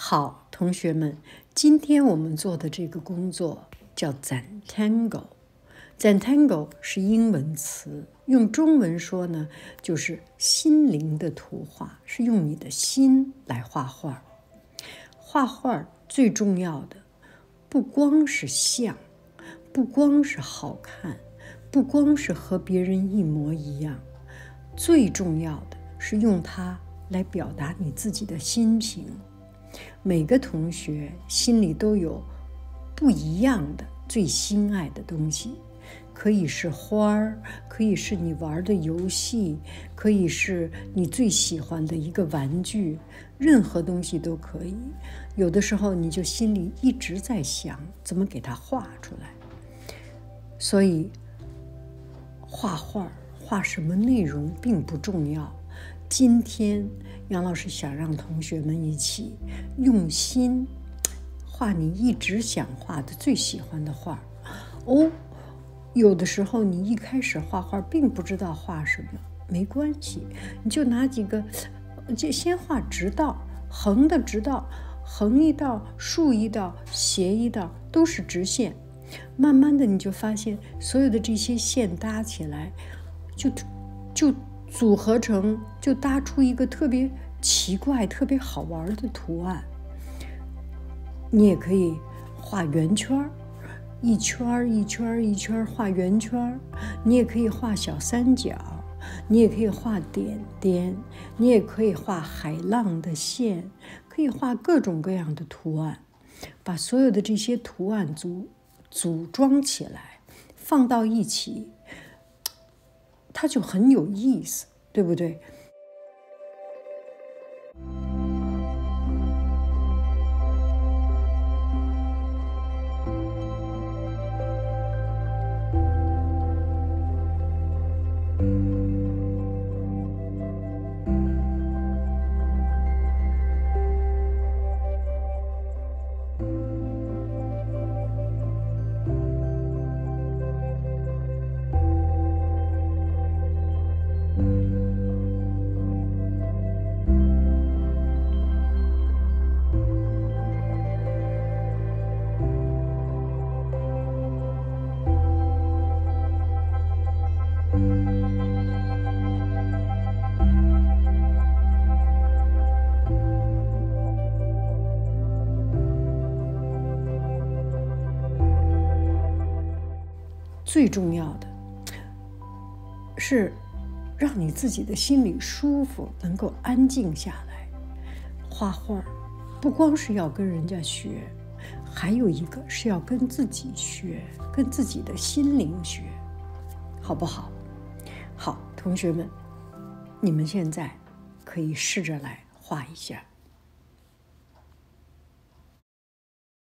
好，同学们，今天我们做的这个工作叫 Zentangle。Zentangle 是英文词，用中文说呢，就是心灵的图画，是用你的心来画画。画画最重要的，不光是像，不光是好看，不光是和别人一模一样，最重要的是用它来表达你自己的心情。每个同学心里都有不一样的最心爱的东西，可以是花儿，可以是你玩的游戏，可以是你最喜欢的一个玩具，任何东西都可以。有的时候你就心里一直在想怎么给它画出来。所以，画画画什么内容并不重要。今天，杨老师想让同学们一起用心画你一直想画的、最喜欢的画。哦，有的时候你一开始画画并不知道画什么，没关系，你就拿几个，就先画直道，横的直道，横一道，竖一道，斜一道，都是直线。慢慢的，你就发现所有的这些线搭起来，就就。组合成就搭出一个特别奇怪、特别好玩的图案。你也可以画圆圈一圈一圈一圈画圆圈你也可以画小三角，你也可以画点点，你也可以画海浪的线，可以画各种各样的图案。把所有的这些图案组组装起来，放到一起。它就很有意思，对不对？最重要的是让你自己的心里舒服，能够安静下来。画画不光是要跟人家学，还有一个是要跟自己学，跟自己的心灵学，好不好？好，同学们，你们现在可以试着来画一下。